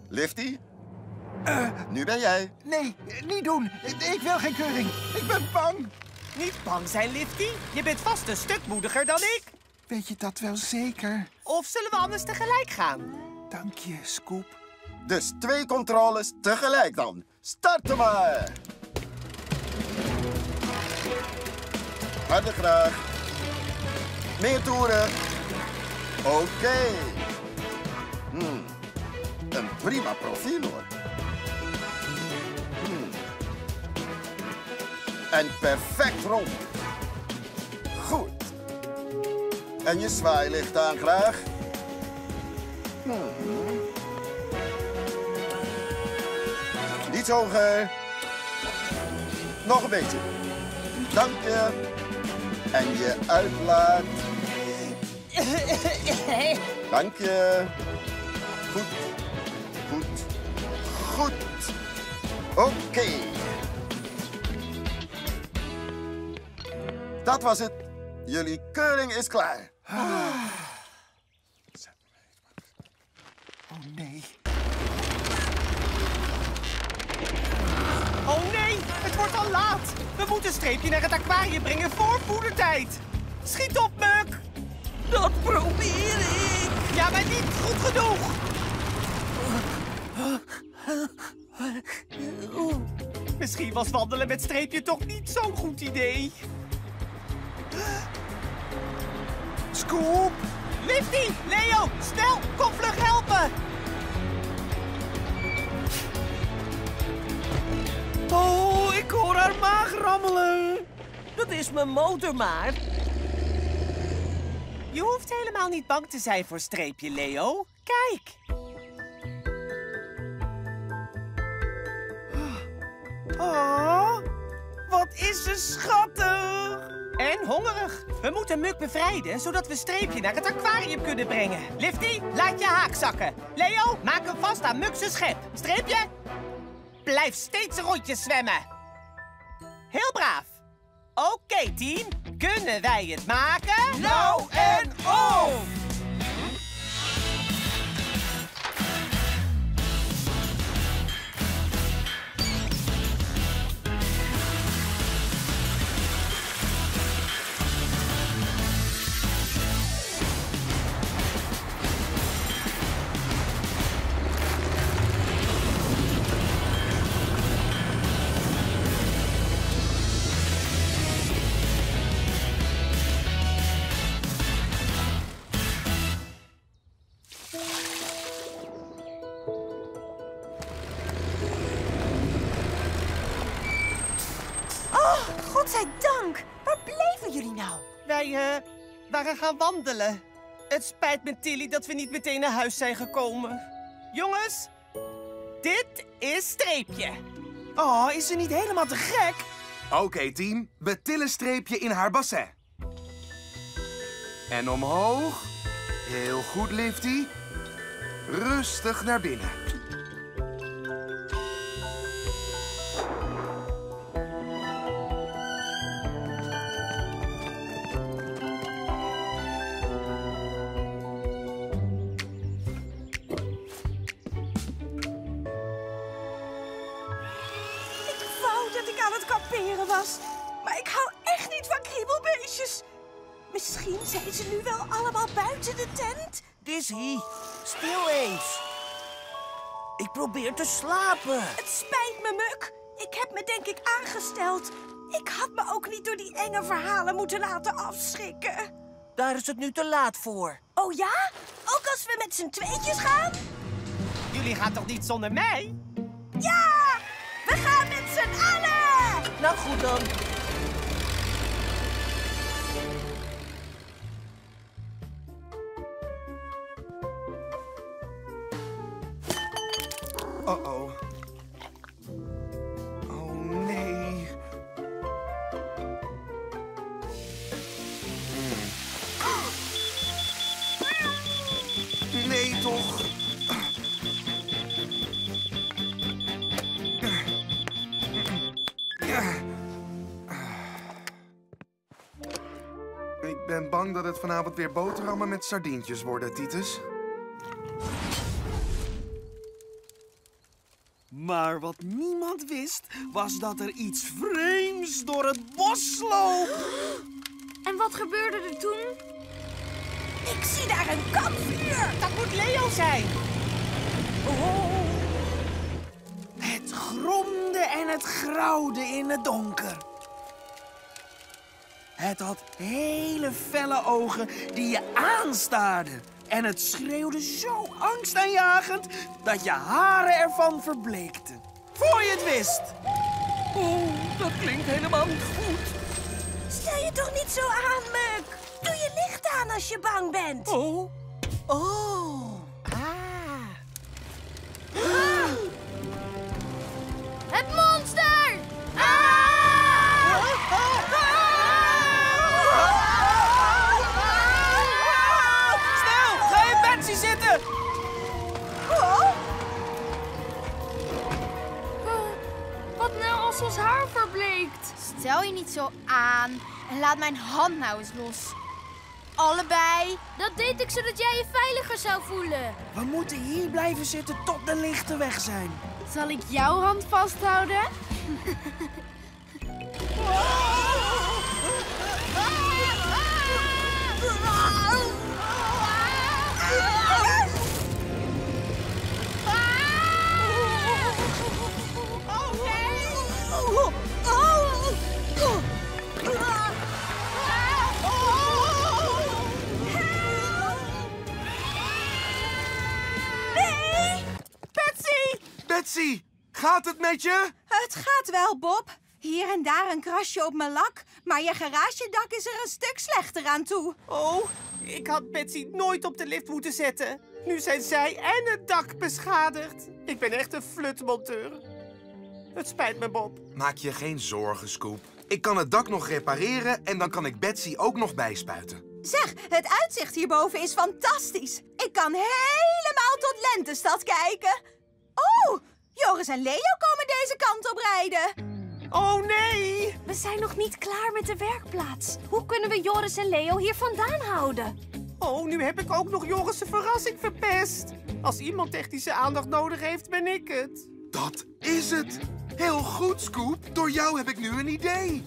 Lifty? Nu ben jij. Nee, niet doen. Ik wil geen keuring. Ik ben bang. Niet bang zijn, Lifty. Je bent vast een stuk moediger dan ik. Weet je dat wel zeker? Of zullen we anders tegelijk gaan? Dank je, Scoop. Dus twee controles tegelijk dan. Starten maar! Harder graag. Meer toeren. Oké. Hmm. Een prima profiel hoor. En perfect rond. Goed. En je zwaailicht aan graag. Iets hoger. Nog een beetje. Dank je. En je uitlaat. Dank je. Goed. Goed. Goed. Oké. Dat was het. Jullie keuring is klaar. Oh nee. Oh nee, het wordt al laat. We moeten streepje naar het aquarium brengen voor poedertijd. Schiet op, Muk. Dat probeer ik. Ja, maar niet goed genoeg. Misschien was wandelen met streepje toch niet zo'n goed idee. Scoop! Lifty, Leo, snel, kom vlug helpen. Oh, ik hoor haar maag rammelen. Dat is mijn motor maar. Je hoeft helemaal niet bang te zijn voor streepje, Leo. Kijk. Oh, wat is ze schattig. En hongerig. We moeten Muk bevrijden, zodat we Streepje naar het aquarium kunnen brengen. Lifty, laat je haak zakken. Leo, maak hem vast aan Muk schep. Streepje, blijf steeds rondjes zwemmen. Heel braaf. Oké, team. Kunnen wij het maken? Nou en of! Waren gaan wandelen. Het spijt me, Tilly, dat we niet meteen naar huis zijn gekomen. Jongens, dit is Streepje. Oh, is ze niet helemaal te gek? Oké, team. We tillen streepje in haar bassin. En omhoog. Heel goed, Lifty. Rustig naar binnen. Was. Maar ik hou echt niet van kriebelbeestjes. Misschien zijn ze nu wel allemaal buiten de tent. Dizzy, stil eens. Ik probeer te slapen. Het spijt me, Muk. Ik heb me denk ik aangesteld. Ik had me ook niet door die enge verhalen moeten laten afschrikken. Daar is het nu te laat voor. Oh ja? Ook als we met z'n tweetjes gaan? Jullie gaan toch niet zonder mij? Ja! We gaan met z'n allen! Nou goed dan. Oh-oh. Dat het vanavond weer boterhammen met sardientjes worden, Titus. Maar wat niemand wist, was dat er iets vreemds door het bos sloop. En wat gebeurde er toen? Ik zie daar een kampvuur. Dat moet Leo zijn. Oh. Het gromde en het grauwde in het donker. Het had hele felle ogen die je aanstaarden. En het schreeuwde zo angstaanjagend dat je haren ervan verbleekten. Voor je het wist. Oh, dat klinkt helemaal niet goed. Stel je toch niet zo aan, Muk. Doe je licht aan als je bang bent. Oh. Oh. Ons haar verbleekt? Stel je niet zo aan en laat mijn hand nou eens los. Allebei. Dat deed ik zodat jij je veiliger zou voelen. We moeten hier blijven zitten tot de lichten weg zijn. Zal ik jouw hand vasthouden? gaat het met je? Het gaat wel, Bob. Hier en daar een krasje op mijn lak, maar je garagedak is er een stuk slechter aan toe. Oh, ik had Betsy nooit op de lift moeten zetten. Nu zijn zij en het dak beschadigd. Ik ben echt een flutmonteur. Het spijt me, Bob. Maak je geen zorgen, Scoop. Ik kan het dak nog repareren en dan kan ik Betsy ook nog bijspuiten. Zeg, het uitzicht hierboven is fantastisch. Ik kan helemaal tot Lentestad kijken. Oh, Joris en Leo komen deze kant op rijden. Oh nee! We zijn nog niet klaar met de werkplaats. Hoe kunnen we Joris en Leo hier vandaan houden? Oh, nu heb ik ook nog Joris' verrassing verpest. Als iemand technische aandacht nodig heeft, ben ik het. Dat is het. Heel goed, Scoop. Door jou heb ik nu een idee.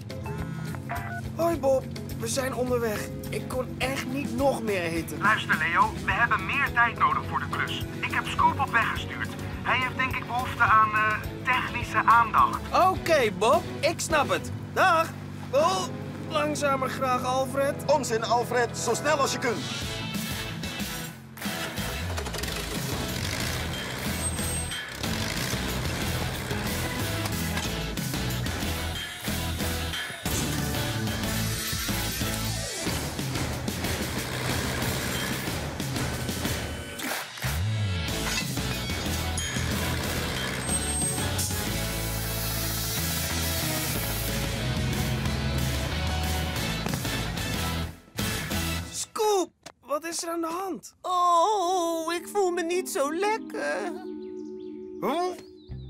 Hoi Bob, we zijn onderweg. Ik kon echt niet nog meer eten. Luister Leo, we hebben meer tijd nodig voor de klus. Ik heb Scoop op weg gestuurd. Hij heeft denk ik behoefte aan eh, technische aandacht. Oké Bob, ik snap het. Dag. Oh, langzamer graag Alfred. Onzin Alfred, zo snel als je kunt. Hand? Oh, ik voel me niet zo lekker. Huh?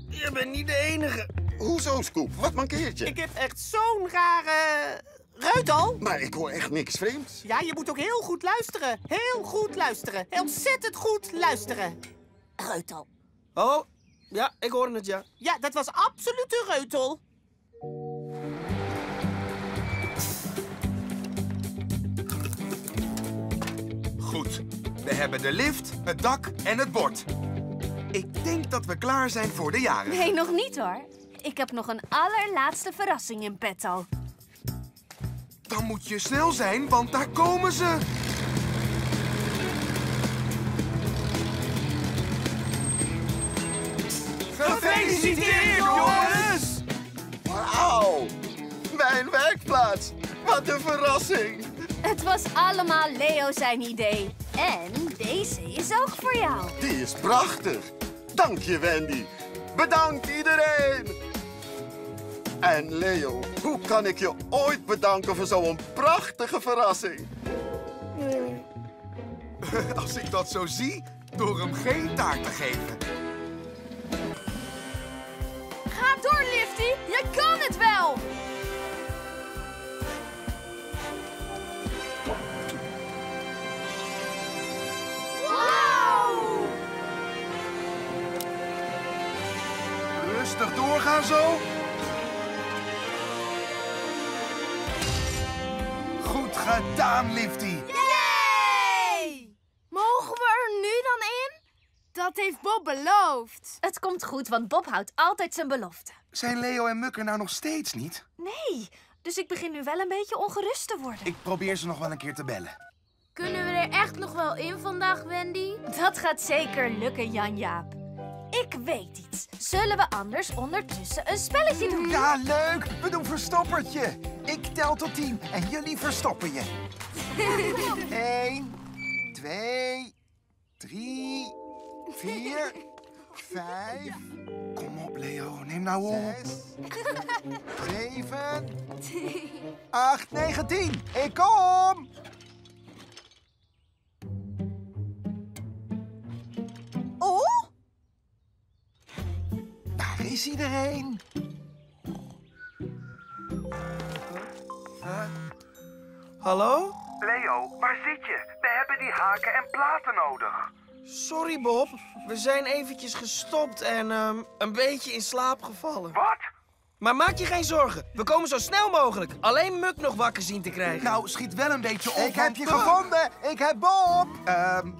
Je bent niet de enige. Hoezo, Scoop? Wat mankeert je? Ik heb echt zo'n rare... Reutel? Maar ik hoor echt niks vreemds. Ja, je moet ook heel goed luisteren. Heel goed luisteren. Heel ontzettend goed luisteren. Reutel. Oh, ja, ik hoorde het, ja. Ja, dat was absoluut een reutel. Goed. We hebben de lift, het dak en het bord. Ik denk dat we klaar zijn voor de jaren. Nee, nog niet hoor. Ik heb nog een allerlaatste verrassing in petto. Dan moet je snel zijn, want daar komen ze. Gefeliciteerd, jongens! Wauw! Mijn werkplaats! Wat een verrassing! Het was allemaal Leo zijn idee. En deze is ook voor jou. Die is prachtig. Dank je, Wendy. Bedankt iedereen. En Leo, hoe kan ik je ooit bedanken voor zo'n prachtige verrassing? Als ik dat zo zie, door hem geen taart te geven. Ga door, Lifty. Je kan het wel. Rustig doorgaan zo. Goed gedaan, Lifty. Yay! Mogen we er nu dan in? Dat heeft Bob beloofd. Het komt goed, want Bob houdt altijd zijn belofte. Zijn Leo en Muk er nou nog steeds niet? Nee, dus ik begin nu wel een beetje ongerust te worden. Ik probeer ze nog wel een keer te bellen. Kunnen we er echt nog wel in vandaag, Wendy? Dat gaat zeker lukken, Jan-Jaap. Ik weet iets. Zullen we anders ondertussen een spelletje doen? Ja, leuk. We doen verstoppertje. Ik tel tot tien en jullie verstoppen je. Eén, twee, drie, vier, vijf, Kom op, Leo. Neem nou op. zeven, acht, negen, tien. Ik kom. Is iedereen. Hallo? Leo, waar zit je? We hebben die haken en platen nodig. Sorry, Bob. We zijn eventjes gestopt en ehm, een beetje in slaap gevallen. Wat? Maar maak je geen zorgen. We komen zo snel mogelijk. Alleen Muk nog wakker zien te krijgen. Nou, schiet wel een beetje op. Ik heb je gevonden. Ik heb Bob. Ehm,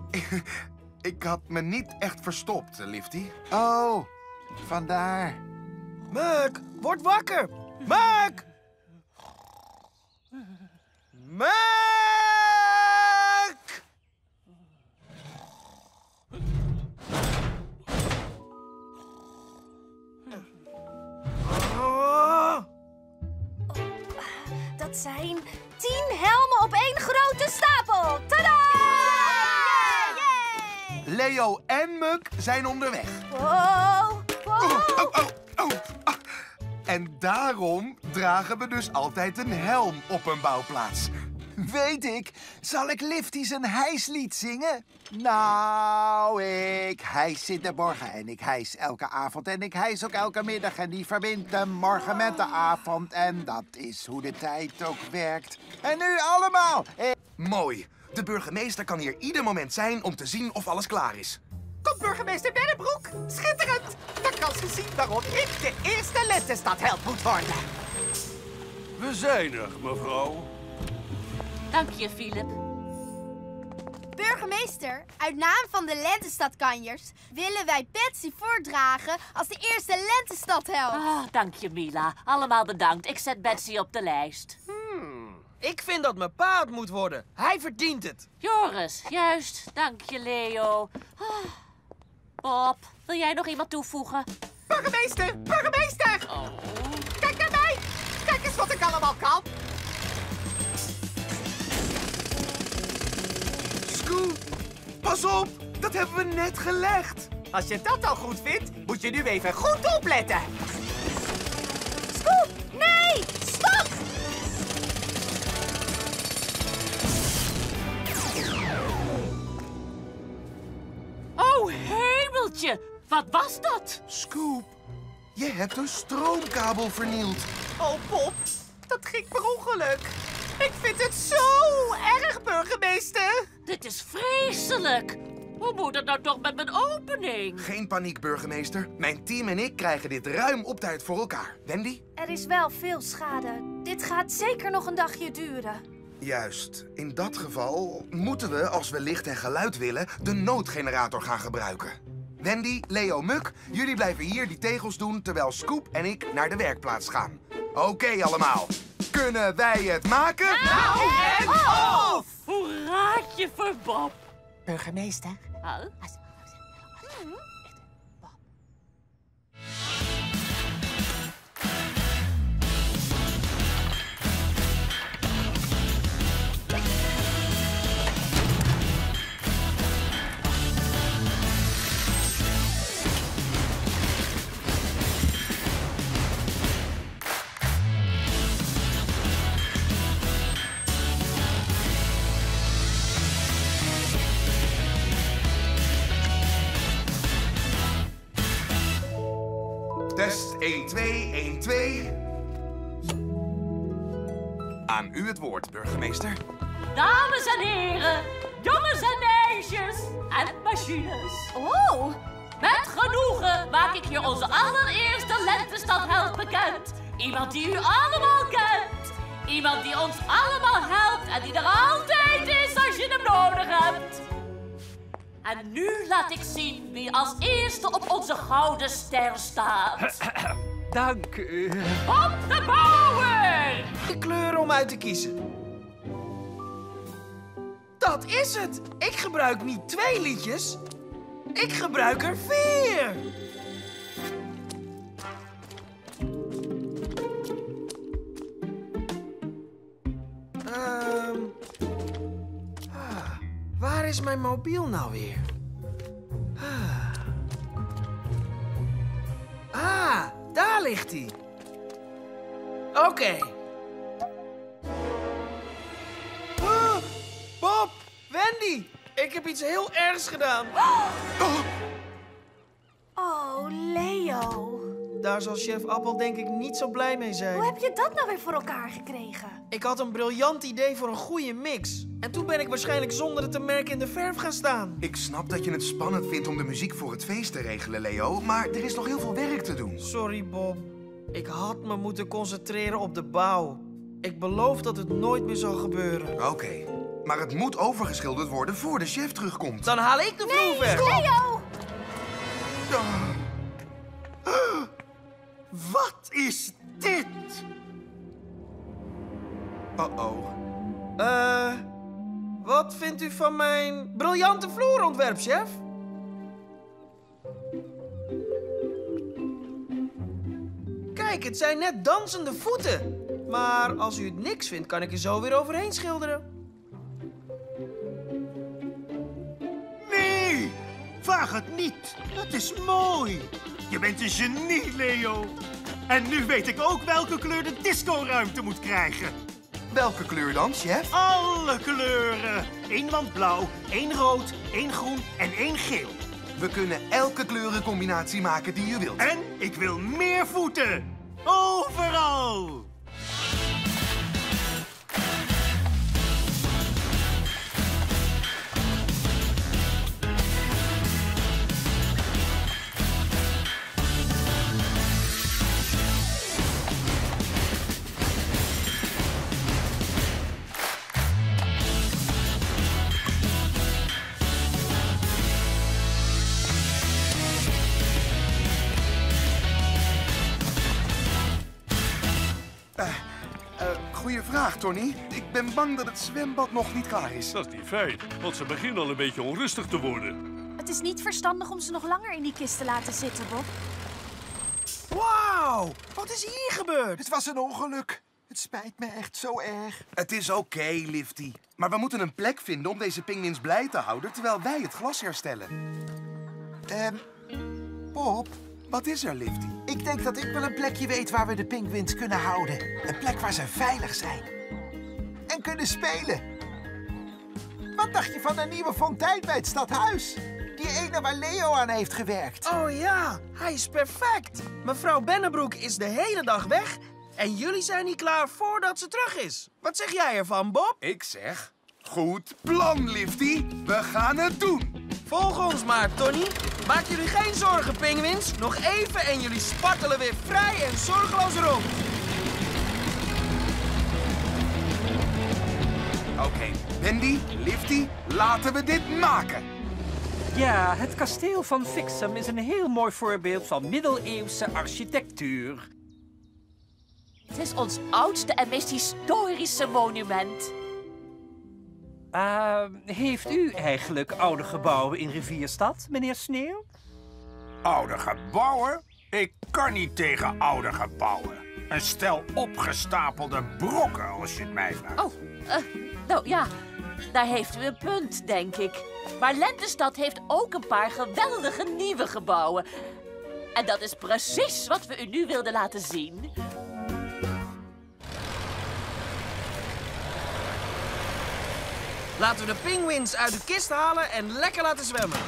ik had me niet echt verstopt, Lifty. Oh, vandaar. Muk, word wakker. Muk! Muk! Oh. Dat zijn tien helmen op één grote stapel. Tada! Leo en Muk zijn onderweg. Wow, Oh, oh, oh. En daarom dragen we dus altijd een helm op een bouwplaats. Weet ik. Zal ik Lifty zijn hijslied zingen? Nou, ik hijs in de morgen en ik hijs elke avond en ik hijs ook elke middag. En die verbindt de morgen met de avond. En dat is hoe de tijd ook werkt. En nu allemaal. Mooi. De burgemeester kan hier ieder moment zijn om te zien of alles klaar is. Komt burgemeester Bennebroek. Schitterend. Dan kan ze zien waarom ik de eerste lentestadheld moet worden. We zijn er, mevrouw. Dank je, Philip. Burgemeester, uit naam van de Lentestadkanjers willen wij Betsy voordragen als de eerste Lentestadheld. Ah, dank je, Mila. Allemaal bedankt. Ik zet Betsy op de lijst. Ik vind dat mijn pa het moet worden. Hij verdient het. Joris, juist. Dank je, Leo. Ah. Bob, wil jij nog iemand toevoegen? Burgemeester, burgemeester. Kijk naar mij. Kijk eens wat ik allemaal kan. Scoop, pas op. Dat hebben we net gelegd. Als je dat al goed vindt, moet je nu even goed opletten. Wat was dat? Scoop, je hebt een stroomkabel vernield. Oh, Bob, dat ging per ongeluk. Ik vind het zo erg, burgemeester. Dit is vreselijk. Hoe moet het nou toch met mijn opening? Geen paniek, burgemeester. Mijn team en ik krijgen dit ruim op tijd voor elkaar. Wendy? Er is wel veel schade. Dit gaat zeker nog een dagje duren. Juist. In dat geval moeten we, als we licht en geluid willen, de noodgenerator gaan gebruiken. Wendy, Leo, Muk, jullie blijven hier die tegels doen terwijl Scoop en ik naar de werkplaats gaan. Oké allemaal. Kunnen wij het maken? Nou en of! Hoeraatje voor Bob. Burgemeester, Test 1, 2, 1, 2. Aan u het woord, burgemeester. Dames en heren, jongens en meisjes en machines. Oh! Met genoegen maak ik hier onze allereerste lentestadheld bekend. Iemand die u allemaal kent. Iemand die ons allemaal helpt en die er altijd is als je hem nodig hebt. En nu laat ik zien wie als eerste op onze gouden ster staat. Dank u. Op de bouwer! De kleuren om uit te kiezen. Dat is het. Ik gebruik niet twee liedjes. Ik gebruik er vier. Waar is mijn mobiel nou weer? Ah, Ah, daar ligt hij. Oké. Ah, Bob, Wendy, ik heb iets heel ergs gedaan. Oh, Leo. Daar zal chef Appel denk ik niet zo blij mee zijn. Hoe heb je dat nou weer voor elkaar gekregen? Ik had een briljant idee voor een goede mix. En toen ben ik waarschijnlijk zonder het te merken in de verf gaan staan. Ik snap dat je het spannend vindt om de muziek voor het feest te regelen, Leo. Maar er is nog heel veel werk te doen. Sorry, Bob. Ik had me moeten concentreren op de bouw. Ik beloof dat het nooit meer zal gebeuren. Oké. Maar het moet overgeschilderd worden voor de chef terugkomt. Dan haal ik de vloer weg. Leo! Wat is dit? Uh-oh. Eh, wat vindt u van mijn briljante vloerontwerp, chef? Kijk, het zijn net dansende voeten. Maar als u het niks vindt, kan ik er zo weer overheen schilderen. Nee, vraag het niet. Het is mooi. Je bent een genie, Leo. En nu weet ik ook welke kleur de discoruimte moet krijgen. Welke kleur dan, chef? Alle kleuren. Eén wand blauw, één rood, één groen en één geel. We kunnen elke kleurencombinatie maken die je wilt. En ik wil meer voeten. Overal. Tony. Ik ben bang dat het zwembad nog niet klaar is. Dat is niet fijn, want ze beginnen al een beetje onrustig te worden. Het is niet verstandig om ze nog langer in die kist te laten zitten, Bob. Wauw, wat is hier gebeurd? Het was een ongeluk. Het spijt me echt zo erg. Het is oké, Lifty. Maar we moeten een plek vinden om deze pinguïns blij te houden terwijl wij het glas herstellen. Ehm, Bob? Wat is er, Lifty? Ik denk dat ik wel een plekje weet waar we de pinguïns kunnen houden. Een plek waar ze veilig zijn. En kunnen spelen. Wat dacht je van een nieuwe fontein bij het stadhuis? Die ene waar Leo aan heeft gewerkt. Oh ja, hij is perfect. Mevrouw Bennebroek is de hele dag weg en jullie zijn niet klaar voordat ze terug is. Wat zeg jij ervan, Bob? Ik zeg, goed plan, Lifty. We gaan het doen. Volg ons maar, Tony. Maak jullie geen zorgen, pinguïns. Nog even en jullie spartelen weer vrij en zorgeloos rond. Oké, Wendy, Lifty, laten we dit maken. Ja, het kasteel van Fixem is een heel mooi voorbeeld van middeleeuwse architectuur. Het is ons oudste en meest historische monument. Ah, heeft u eigenlijk oude gebouwen in Rivierstad, meneer Sneeuw? Oude gebouwen? Ik kan niet tegen oude gebouwen. Een stel opgestapelde brokken, als je het mij vraagt. Oh, eh, nou ja, daar heeft u een punt, denk ik. Maar Lentestad heeft ook een paar geweldige nieuwe gebouwen. En dat is precies wat we u nu wilden laten zien. Laten we de pinguïns uit de kist halen en lekker laten zwemmen.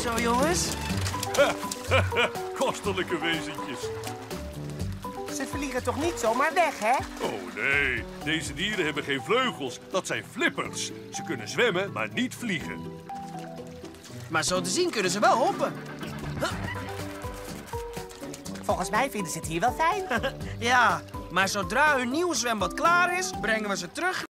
Zo, jongens. Kostelijke wezentjes. Ze vliegen toch niet zomaar weg, hè? Oh nee, deze dieren hebben geen vleugels. Dat zijn flippers. Ze kunnen zwemmen, maar niet vliegen. Maar zo te zien kunnen ze wel hoppen. Volgens mij vinden ze het hier wel fijn. ja, maar zodra hun nieuwe zwembad klaar is, brengen we ze terug